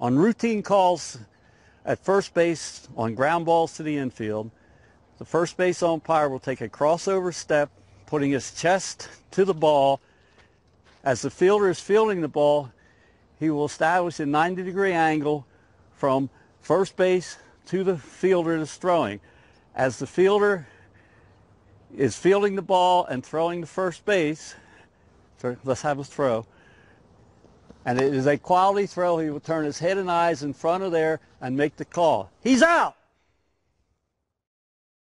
On routine calls at first base on ground balls to the infield, the first base umpire will take a crossover step, putting his chest to the ball. As the fielder is fielding the ball, he will establish a 90 degree angle from first base to the fielder that's throwing. As the fielder is fielding the ball and throwing to first base, let's have a throw, and it is a quality throw, he will turn his head and eyes in front of there and make the call. He's out!